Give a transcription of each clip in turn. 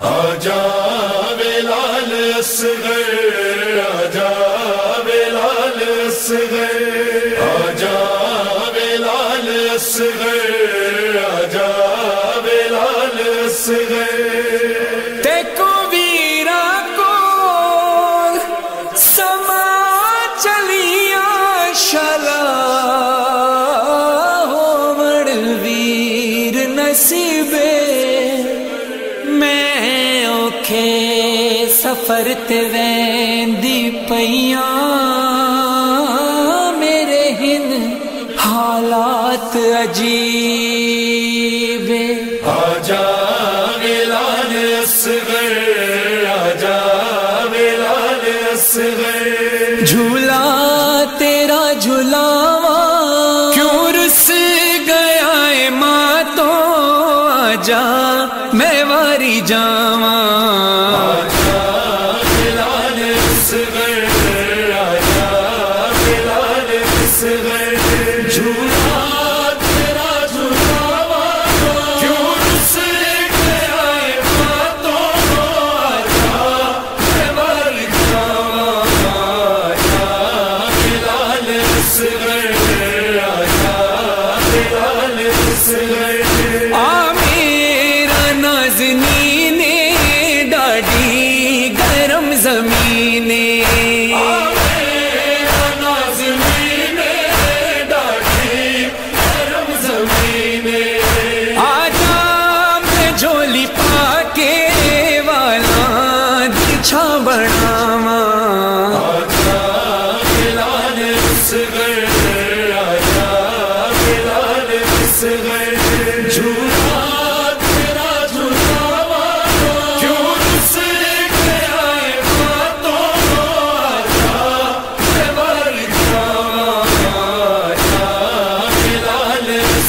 आजा बेलाल असगर आजा बेलाल असगर आजा बेलाल असगर आजा बेलाल असगर औखे सफ़र ते वेंदी पईया मेरे हिन हालात अजीब। आजा बेलाल असगर आजा बेलाल असगर। झूला तेरा झूलावा क्यों रुस गया है माँ तो आजा मैं वारी जावा। असगर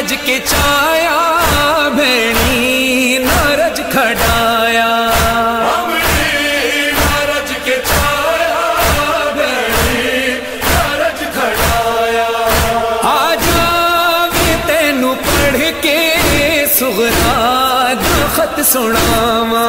नारज के छाया भेणी नारज खडाया। सुगरा खत सुनावा।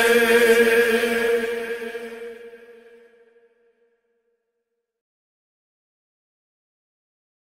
Amen.